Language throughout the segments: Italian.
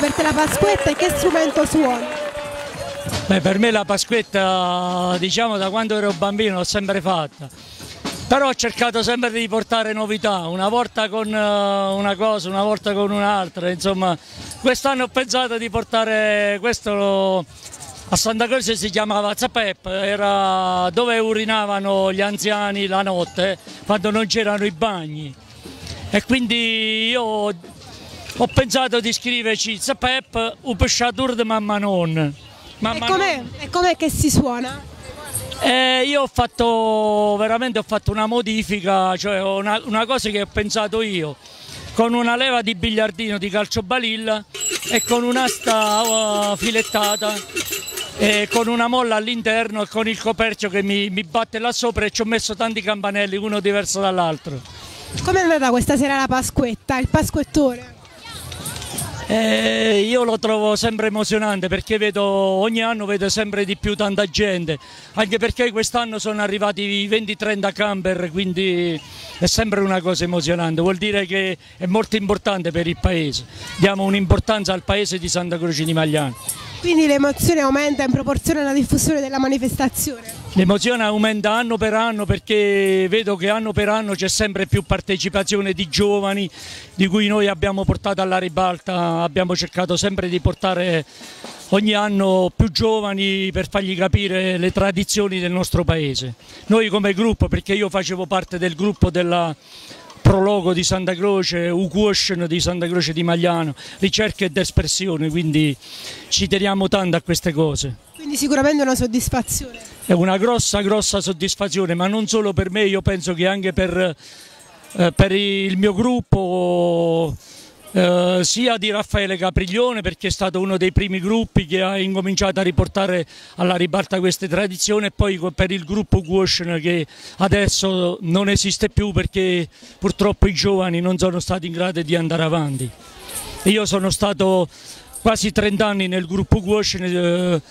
per te la Pasquetta e che strumento suoni? Beh, per me la Pasquetta, diciamo, da quando ero bambino l'ho sempre fatta. Però ho cercato sempre di portare novità, una volta con eh, una cosa, una volta con un'altra. Insomma, quest'anno ho pensato di portare questo a Santa Croce si chiamava Zapep, era dove urinavano gli anziani la notte quando non c'erano i bagni. E quindi io ho pensato di scriverci Zapep, un pesciatur di mamma non. Mamma E com'è, com'è che si suona? eh, io ho fatto veramente ho fatto una modifica, cioè una, una cosa che ho pensato io, con una leva di biliardino di calcio balilla e con un'asta uh, filettata e con una molla all'interno e con il coperchio che mi, mi batte là sopra e ci ho messo tanti campanelli, uno diverso dall'altro. Come è andata questa sera la Pasquetta, il Pasquettore? Eh, io lo trovo sempre emozionante perché vedo, ogni anno vedo sempre di più tanta gente, anche perché quest'anno sono arrivati 20-30 camper, quindi è sempre una cosa emozionante, vuol dire che è molto importante per il paese, diamo un'importanza al paese di Santa Croce di Magliano. Quindi l'emozione aumenta in proporzione alla diffusione della manifestazione? L'emozione aumenta anno per anno perché vedo che anno per anno c'è sempre più partecipazione di giovani di cui noi abbiamo portato alla ribalta, abbiamo cercato sempre di portare ogni anno più giovani per fargli capire le tradizioni del nostro paese. Noi come gruppo, perché io facevo parte del gruppo della prologo di Santa Croce, U-Question di Santa Croce di Magliano, ricerca ed espressione, quindi ci teniamo tanto a queste cose. Quindi sicuramente una soddisfazione. È una grossa, grossa soddisfazione, ma non solo per me, io penso che anche per, eh, per il mio gruppo eh, sia di Raffaele Capriglione perché è stato uno dei primi gruppi che ha incominciato a riportare alla ribalta queste tradizioni e poi per il gruppo Guoshen che adesso non esiste più perché purtroppo i giovani non sono stati in grado di andare avanti. Io sono stato quasi 30 anni nel gruppo Guoshen eh,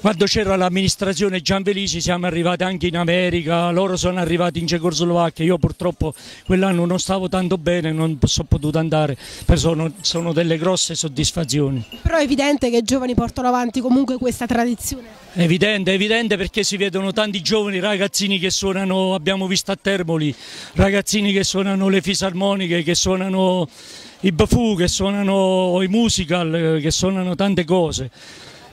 quando c'era l'amministrazione Gianvelisi siamo arrivati anche in America, loro sono arrivati in Cecoslovacchia, io purtroppo quell'anno non stavo tanto bene, non sono potuto andare, però sono, sono delle grosse soddisfazioni. Però è evidente che i giovani portano avanti comunque questa tradizione. È evidente, è evidente perché si vedono tanti giovani ragazzini che suonano, abbiamo visto a Termoli, ragazzini che suonano le fisarmoniche, che suonano i bafù, che suonano i musical, che suonano tante cose.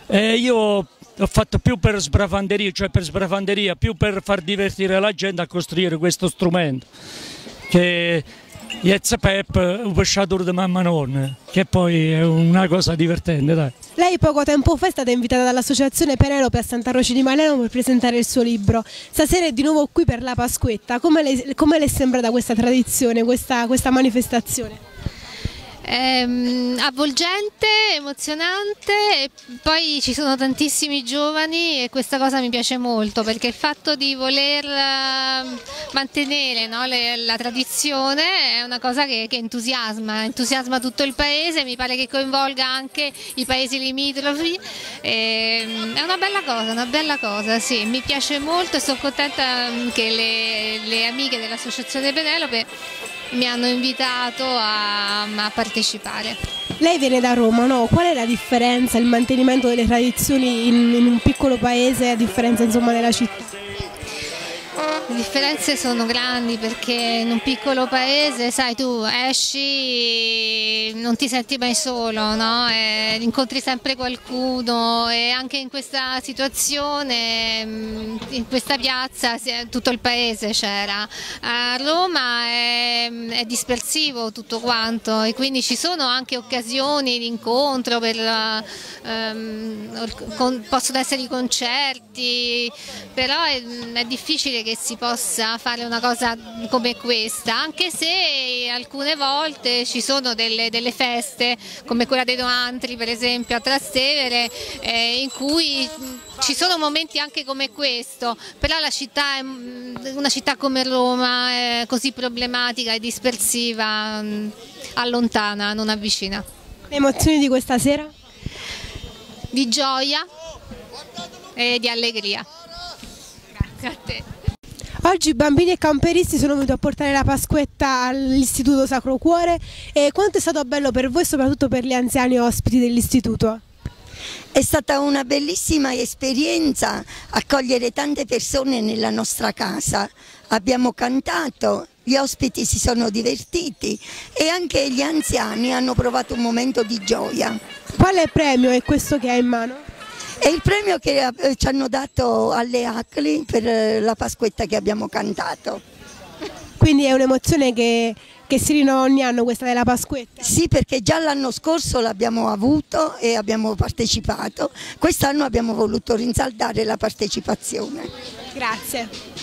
E io ho fatto più per sbrafanderia, cioè per sbrafanderia, più per far divertire la gente a costruire questo strumento. Che Yetz Pep, un pesciatore di mamma nonna, che poi è una cosa divertente, dai. Lei poco tempo fa è stata invitata dall'associazione Penelope a Santa Roci di Maleno per presentare il suo libro. Stasera è di nuovo qui per la Pasquetta. Come le, come le è sembrata questa tradizione, questa, questa manifestazione? Ehm, avvolgente, emozionante e poi ci sono tantissimi giovani e questa cosa mi piace molto perché il fatto di voler ehm, mantenere no, le, la tradizione è una cosa che, che, entusiasma, entusiasma tutto il paese, mi pare che coinvolga anche i paesi limitrofi, ehm, è una bella cosa, una bella cosa, sì, mi piace molto e sono contenta mm, che le, le amiche dell'Associazione Penelope mi hanno invitato a, a partecipare. Lei viene da Roma, no? Qual è la differenza, il mantenimento delle tradizioni in, in un piccolo paese a differenza insomma, della città? Le differenze sono grandi perché in un piccolo paese, sai, tu esci, non ti senti mai solo, no? incontri sempre qualcuno e anche in questa situazione, mm, in questa piazza, tutto il paese c'era. A Roma è, è, dispersivo tutto quanto e quindi ci sono anche occasioni di incontro, per, um, possono essere i concerti, però è, è difficile che si possa fare una cosa come questa, anche se alcune volte ci sono delle, delle feste come quella dei Doantri per esempio a Trastevere eh, in cui ci sono momenti anche come questo, però la città è una città come Roma è così problematica e dispersiva, allontana, non avvicina. Le emozioni di questa sera? Di gioia e di allegria. Grazie a te. Oggi bambini e camperisti sono venuti a portare la Pasquetta all'Istituto Sacro Cuore e quanto è stato bello per voi soprattutto per gli anziani ospiti dell'istituto? È stata una bellissima esperienza accogliere tante persone nella nostra casa. Abbiamo cantato, gli ospiti si sono divertiti e anche gli anziani hanno provato un momento di gioia. Quale premio è questo che ha in mano? È il premio che eh, ci hanno dato alle ACLI per eh, la Pasquetta che abbiamo cantato. Quindi è un'emozione che, che si rinnova ogni anno questa della Pasquetta? Sì, perché già l'anno scorso l'abbiamo avuto e abbiamo partecipato, quest'anno abbiamo voluto rinsaldare la partecipazione. Grazie.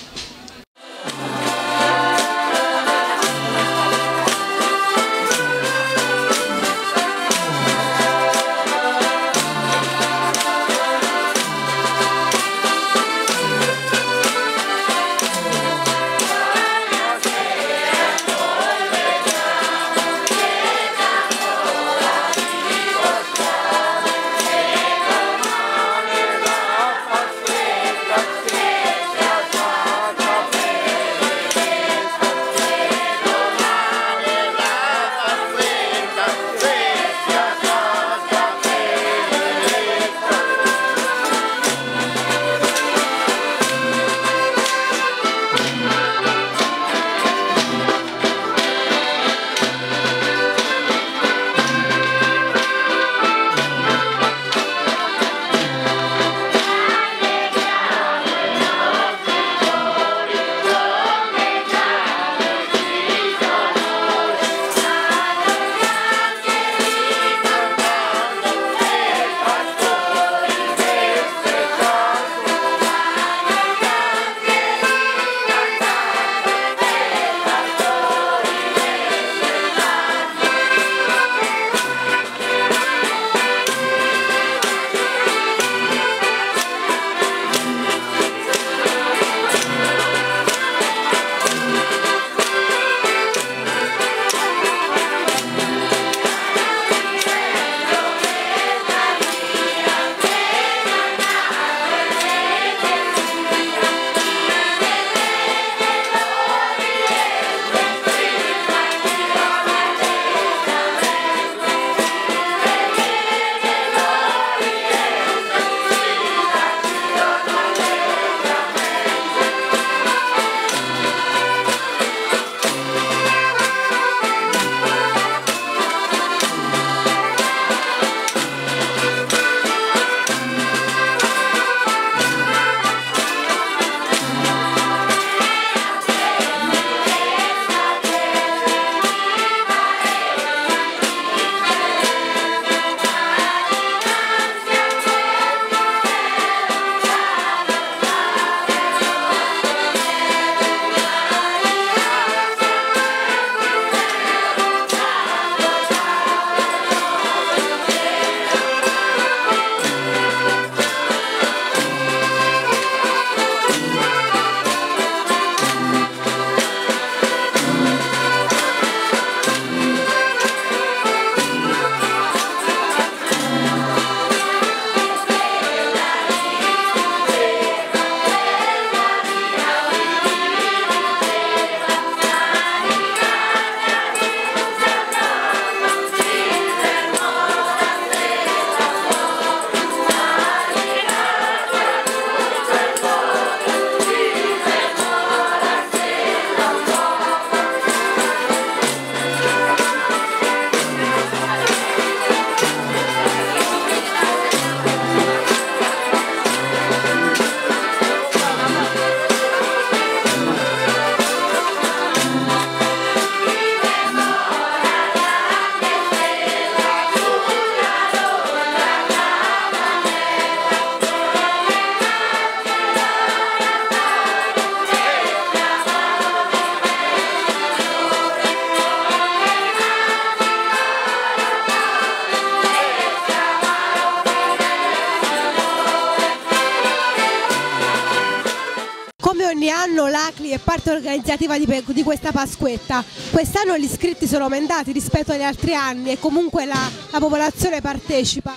Organizzativa di, di questa Pasquetta. Quest'anno gli iscritti sono aumentati rispetto agli altri anni e comunque la, la popolazione partecipa.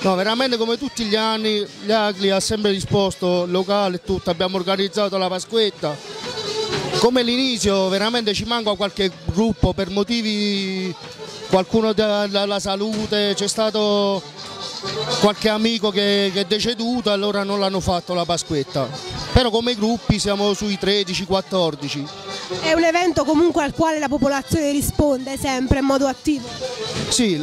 No, veramente come tutti gli anni l'ACLI ha sempre risposto, locale e tutto, abbiamo organizzato la Pasquetta. Come l'inizio veramente ci manca qualche gruppo per motivi, qualcuno della salute, c'è stato qualche amico che, che è deceduto allora non l'hanno fatto la Pasquetta. Però come gruppi siamo sui 13-14. È un evento comunque al quale la popolazione risponde sempre in modo attivo. Sì,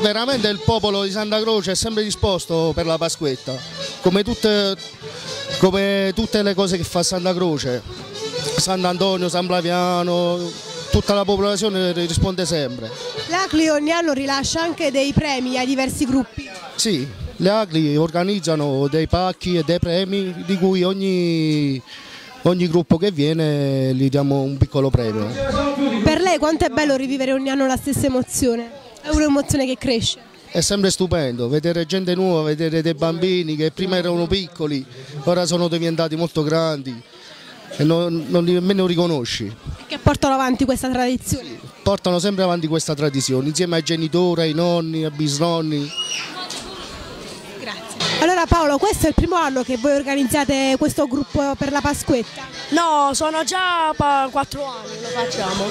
veramente il popolo di Santa Croce è sempre disposto per la Pasquetta, come tutte, come tutte le cose che fa Santa Croce, Sant'Antonio, San Flaviano, tutta la popolazione risponde sempre. L'ACLI ogni anno rilascia anche dei premi ai diversi gruppi. Sì, le ACLI organizzano dei pacchi e dei premi di cui ogni, ogni gruppo che viene gli diamo un piccolo premio. Per lei quanto è bello rivivere ogni anno la stessa emozione? È un'emozione che cresce. È sempre stupendo vedere gente nuova, vedere dei bambini che prima erano piccoli, ora sono diventati molto grandi e non, non nemmeno riconosci. Che portano avanti questa tradizione. Portano sempre avanti questa tradizione insieme ai genitori, ai nonni, ai bisnonni. Allora Paolo, questo è il primo anno che voi organizzate questo gruppo per la Pasquetta? No, sono già quattro anni lo facciamo.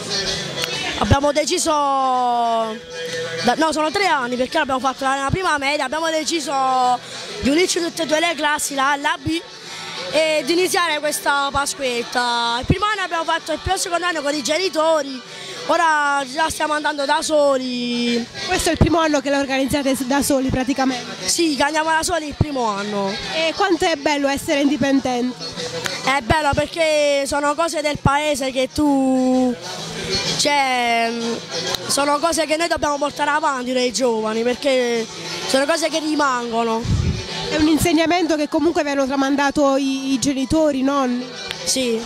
Abbiamo deciso, no sono tre anni perché l'abbiamo fatto nella prima media, abbiamo deciso di unirci tutte e due le classi, la A e la B, e di iniziare questa Pasquetta. Il primo anno abbiamo fatto il primo secondo anno con i genitori, ora già stiamo andando da soli. Questo è il primo anno che la organizzate da soli praticamente. Sì, che andiamo da soli il primo anno. E quanto è bello essere indipendenti? È bello perché sono cose del paese che tu. Cioè, sono cose che noi dobbiamo portare avanti noi giovani perché sono cose che rimangono. È un insegnamento che comunque vi hanno tramandato i genitori, i nonni. Sì.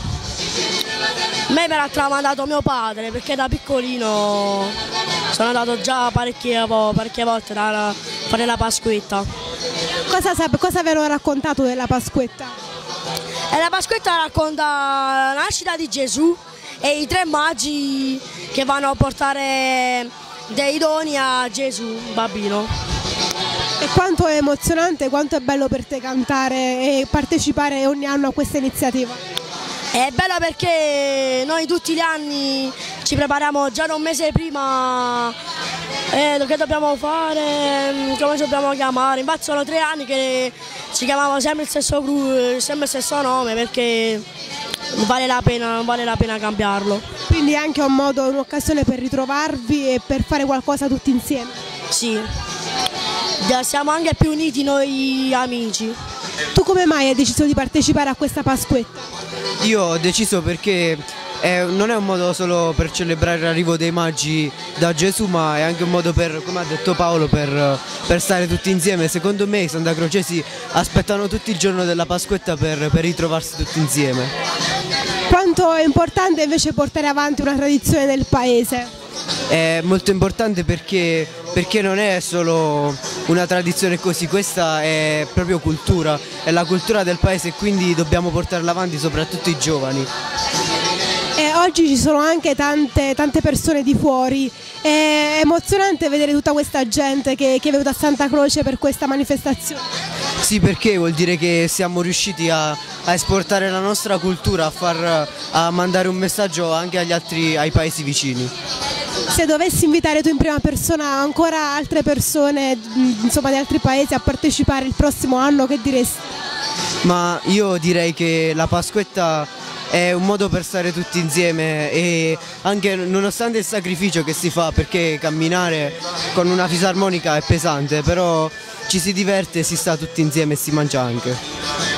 A me me l'ha tramandato mio padre perché da piccolino sono andato già parecchie, parecchie volte a fare la Pasquetta. Cosa, cosa vi hanno raccontato della Pasquetta? E la Pasquetta racconta la nascita di Gesù e i tre magi che vanno a portare dei doni a Gesù, bambino. E quanto è emozionante, quanto è bello per te cantare e partecipare ogni anno a questa iniziativa? È bello perché noi tutti gli anni ci prepariamo già da un mese prima eh, che dobbiamo fare, mm, come ci dobbiamo chiamare. Infatti sono tre anni che ci chiamiamo sempre il stesso, gru- sempre il stesso nome perché non vale la pena, vale la pena cambiarlo. Quindi è anche un modo, un'occasione per ritrovarvi e per fare qualcosa tutti insieme. Sì, siamo anche più uniti noi amici. Tu come mai hai deciso di partecipare a questa Pasquetta? Io ho deciso perché è- non è un modo solo per celebrare l'arrivo dei maggi da Gesù, ma è anche un modo per, come ha detto Paolo, per, per stare tutti insieme. Secondo me i Santa Crocesi aspettano tutti il giorno della Pasquetta per, per ritrovarsi tutti insieme. Quanto è importante invece portare avanti una tradizione del paese? È molto importante perché, perché non è solo una tradizione così, questa è proprio cultura, è la cultura del paese e quindi dobbiamo portarla avanti soprattutto i giovani. E oggi ci sono anche tante, tante persone di fuori. È emozionante vedere tutta questa gente che, che è venuta a Santa Croce per questa manifestazione. Sì, perché vuol dire che siamo riusciti a, a esportare la nostra cultura, a, far, a mandare un messaggio anche agli altri, ai paesi vicini. Se dovessi invitare tu in prima persona ancora altre persone mh, insomma, di altri paesi a partecipare il prossimo anno, che diresti? Ma io direi che la Pasquetta è un modo per stare tutti insieme e anche nonostante il sacrificio che si fa, perché camminare con una fisarmonica è pesante, però ci si diverte, si sta tutti insieme e si mangia anche.